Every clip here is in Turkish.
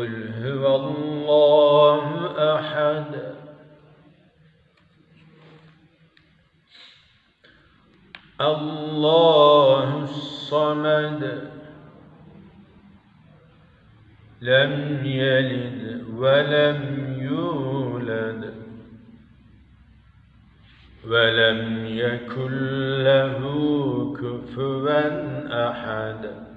قل هو الله أحد الله الصمد لم يلد ولم يولد ولم يكن له كفوا أحد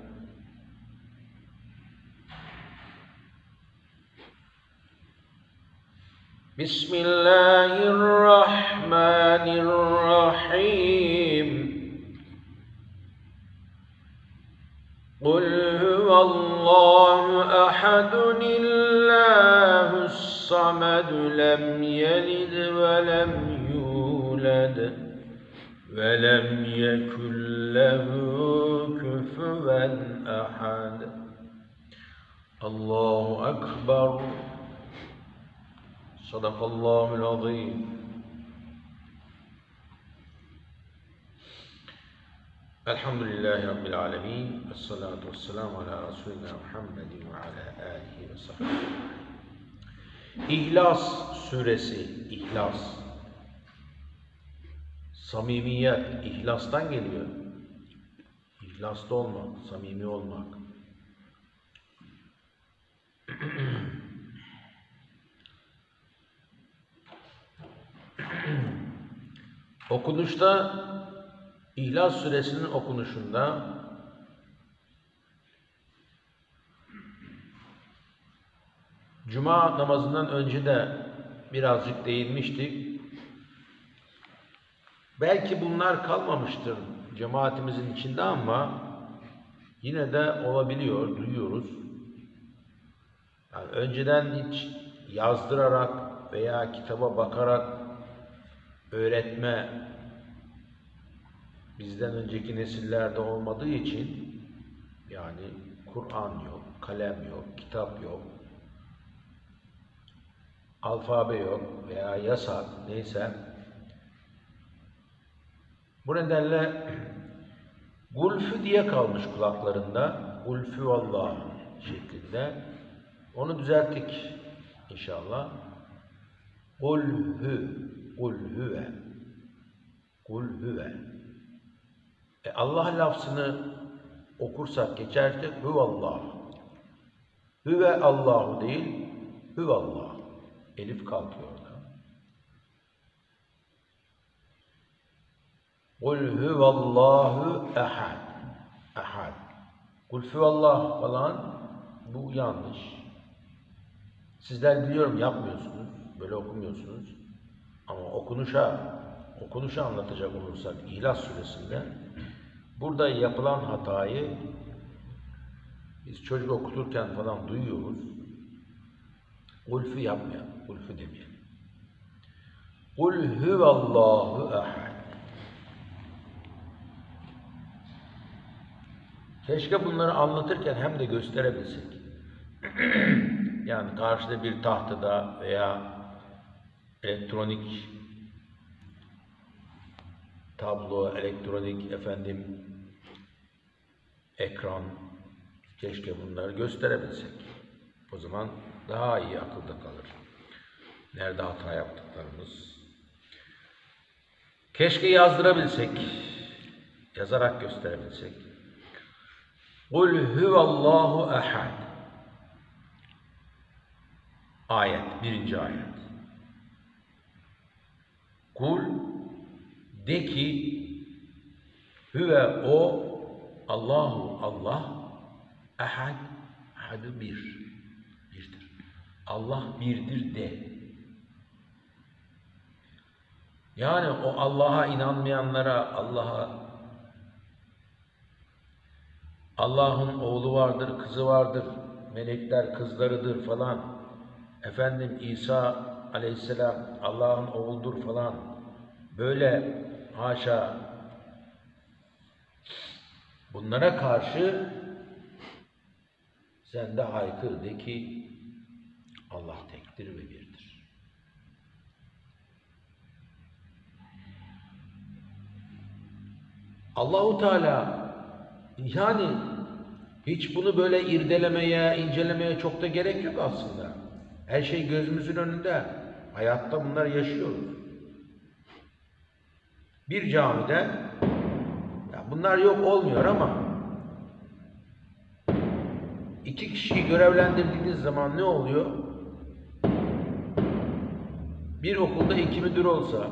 بسم الله الرحمن الرحيم. قل هو الله أحد الله الصمد لم يلد ولم يولد ولم يكن له كفوا أحد. الله أكبر. صدق الله العظيم الحمد لله رب العالمين الصلاة والسلام على رسولنا محمد وعلى آله وصحبه İhlas suresi, İhlas. Samimiyet, ihlastan geliyor. İhlaslı olmak, samimi olmak. Okunuşta İhlas suresinin okunuşunda Cuma namazından önce de birazcık değinmiştik. Belki bunlar kalmamıştır cemaatimizin içinde ama yine de olabiliyor, duyuyoruz. Yani önceden hiç yazdırarak veya kitaba bakarak öğretme bizden önceki nesillerde olmadığı için yani Kur'an yok, kalem yok, kitap yok, alfabe yok veya yasak neyse. Bu nedenle gulfü diye kalmış kulaklarında gulfü Allah şeklinde. Onu düzelttik inşallah. Gulhü gulhüve gulhüve e Allah lafzını okursak geçerse hüvallah. Hüve Allahu değil, hüvallah. Elif kalkıyor orada. Kul hüvallahu ehad. Ehad. Kul hüvallah falan bu yanlış. Sizler biliyorum yapmıyorsunuz. Böyle okumuyorsunuz. Ama okunuşa okunuşa anlatacak olursak İhlas suresinde Burada yapılan hatayı biz çocuk okuturken falan duyuyoruz. Ulfü yapmayalım, ulfü demeyelim. Kul huvallahu ehad. Keşke bunları anlatırken hem de gösterebilsek. yani karşıda bir tahtada veya elektronik tablo, elektronik efendim ekran keşke bunları gösterebilsek. O zaman daha iyi akılda kalır. Nerede hata yaptıklarımız. Keşke yazdırabilsek. Yazarak gösterebilsek. Kul huvallahu ehad. Ayet, birinci ayet. Kul de ki hüve o Allahu Allah ehad ahadı bir birdir. Allah birdir de. Yani o Allah'a inanmayanlara Allah'a Allah'ın oğlu vardır, kızı vardır, melekler kızlarıdır falan. Efendim İsa aleyhisselam Allah'ın oğludur falan. Böyle haşa bunlara karşı sen de haykır de ki Allah tektir ve birdir. Allahu Teala yani hiç bunu böyle irdelemeye, incelemeye çok da gerek yok aslında. Her şey gözümüzün önünde. Hayatta bunlar yaşıyoruz. Bir camide ya bunlar yok olmuyor ama iki kişiyi görevlendirdiğiniz zaman ne oluyor? Bir okulda iki müdür olsa,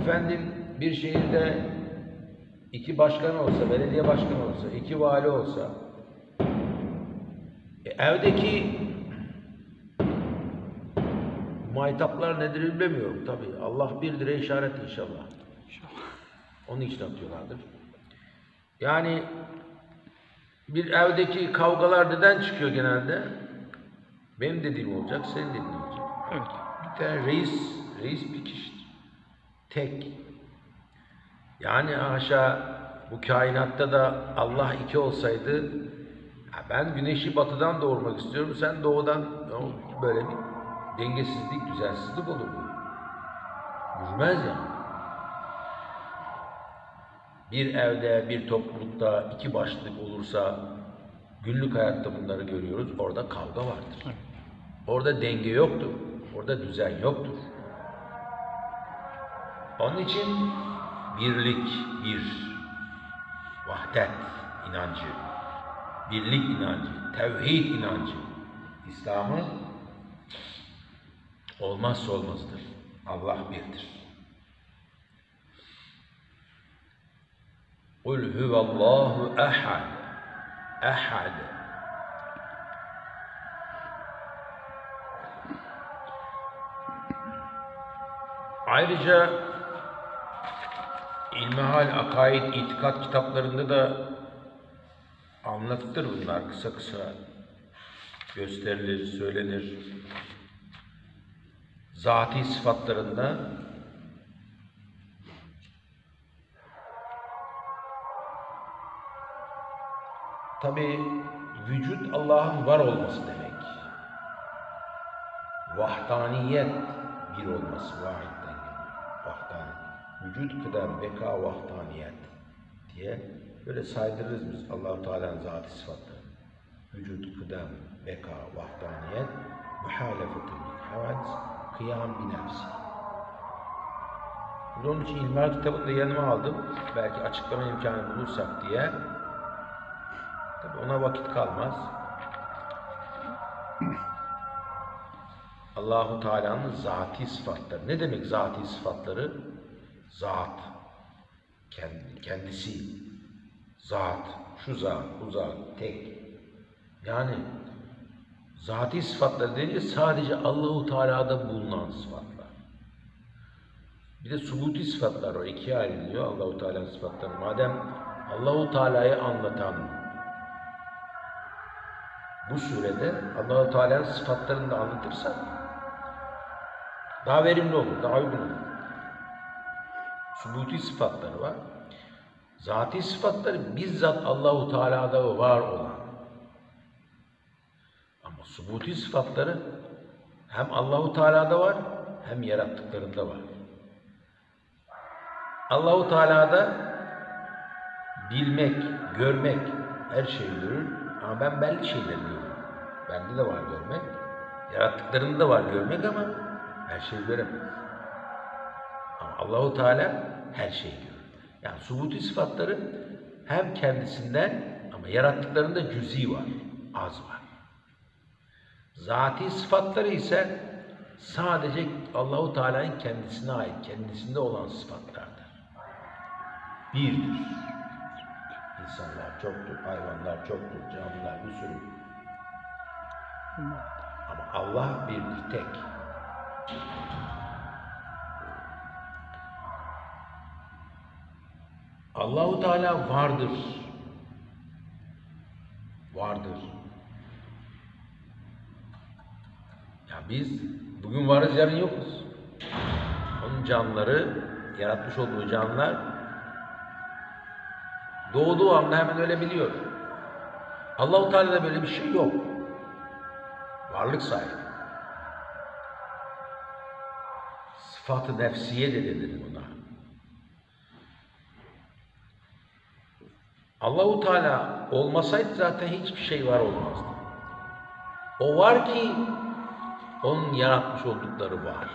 efendim bir şehirde iki başkan olsa, belediye başkanı olsa, iki vali olsa, e, evdeki maytaplar nedir bilmiyorum tabi. Allah birdir işaret inşallah. Onun için atıyorlardır. Yani bir evdeki kavgalar neden çıkıyor genelde? Benim dediğim olacak, senin dediğin olacak. Evet. Bir tane reis, reis bir kişidir. Tek. Yani haşa bu kainatta da Allah iki olsaydı ben güneşi batıdan doğurmak istiyorum, sen doğudan böyle bir dengesizlik, düzensizlik olur bu. Yürümez yani. Bir evde, bir toplulukta iki başlık olursa günlük hayatta bunları görüyoruz. Orada kavga vardır. Orada denge yoktur. Orada düzen yoktur. Onun için birlik, bir vahdet inancı, birlik inancı, tevhid inancı İslam'ın olmazsa olmazıdır. Allah birdir. Kul huvallahu ehad. Ehad. Ayrıca İlmihal, Akaid, İtikat kitaplarında da anlatılır bunlar kısa kısa gösterilir, söylenir. Zati sıfatlarında tabi vücut Allah'ın var olması demek. Vahdaniyet bir olması, vahitten geliyor. Vücut kıdem, beka, vahdaniyet diye böyle saydırırız biz Allah-u Teala'nın zatı sıfatları. Vücut, kıdem, beka, vahdaniyet, muhalefetul havadis, kıyam bi nefsi. Onun için İlmihal kitabını da yanıma aldım. Belki açıklama imkanı bulursak diye. Tabi ona vakit kalmaz. Allahu Teala'nın zati sıfatları. Ne demek zati sıfatları? Zat. Kendi, kendisi. Zat. Şu zat, bu zat. Tek. Yani zati sıfatları deyince sadece Allahu Teala'da bulunan sıfatlar. Bir de subuti sıfatlar var. İkiye ayrılıyor Allahu Teala'nın sıfatları. Madem Allahu Teala'yı anlatan bu surede Allahu Teala'nın sıfatlarını da anlatırsak daha verimli olur, daha uygun olur. Subuti sıfatları var. Zati sıfatları bizzat Allahu Teala'da var olan. Subuti sıfatları hem Allahu Teala'da var hem yarattıklarında var. Allahu Teala'da bilmek, görmek her şeyi görür ama ben belli şeyleri görürüm. Bende de var görmek. Yarattıklarında da var görmek ama her şeyi göremez. Ama Allahu Teala her şeyi görür. Yani subuti sıfatları hem kendisinden ama yarattıklarında cüzi var, az var. Zati sıfatları ise sadece Allahu Teala'nın kendisine ait, kendisinde olan sıfatlardır. Birdir. İnsanlar çoktur, hayvanlar çoktur, canlılar bir sürü. Ama Allah birdir, tek. Allahu Teala vardır. Vardır. Ya biz bugün varız yarın yokuz. Onun canlıları, yaratmış olduğu canlılar doğduğu anda hemen öyle biliyor. Allahu Teala'da böyle bir şey yok. Varlık sahibi. Sıfatı nefsiye de denir buna. Allahu Teala olmasaydı zaten hiçbir şey var olmazdı. O var ki onun yaratmış oldukları var.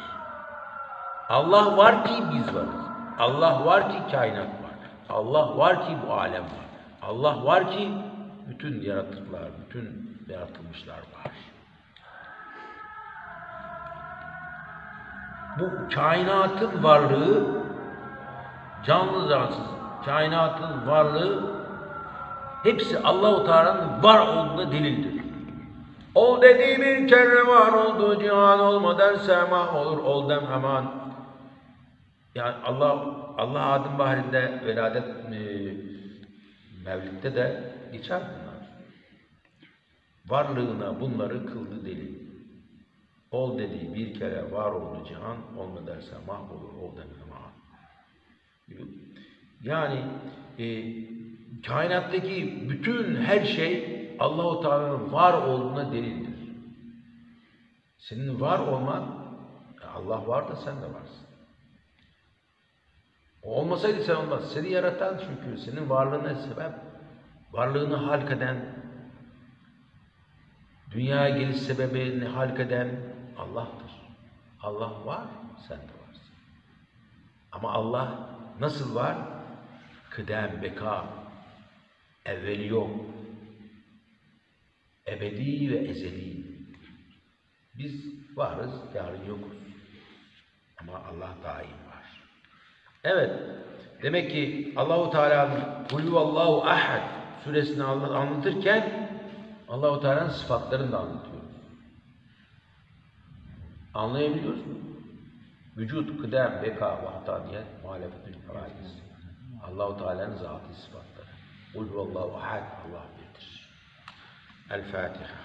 Allah var ki biz varız. Allah var ki kainat var. Allah var ki bu alem var. Allah var ki bütün yaratıklar, bütün yaratılmışlar var. Bu kainatın varlığı canlı cansız kainatın varlığı hepsi Allahu Teala'nın var olduğuna delildir. Ol dediği bir kere var oldu, cihan olma derse mah olur, ol dem hemen. Yani Allah, Allah Adem Bahri'nde veladet e, Mevlid'de de geçer bunlar. Varlığına bunları kıldı delil. Ol dediği bir kere var oldu cihan, olma derse mah olur, ol dem hemen. Yani e, kainattaki bütün her şey Allahu Teala'nın var olduğuna delildir. Senin var olman Allah var da sen de varsın. O olmasaydı sen olmaz. Seni yaratan çünkü senin varlığına sebep, varlığını halk eden, dünyaya geliş sebebini halk eden Allah'tır. Allah var, sen de varsın. Ama Allah nasıl var? Kıdem, beka, evveli yok. Ebedi ve ezeli. Biz varız, yarın yokuz. Ama Allah daim var. Evet, demek ki Allahu Teala'nın Kulü Allahu Ahad suresini anla- anlatırken Allahu Teala'nın sıfatlarını da anlatıyoruz. Anlayabiliyoruz mu? Vücut, kıdem, beka, vahdaniyet, muhalefetül faiz. Allahu Teala'nın zatı sıfatları. Kul huvallahu ahad, Allah birdir. الفاتحة.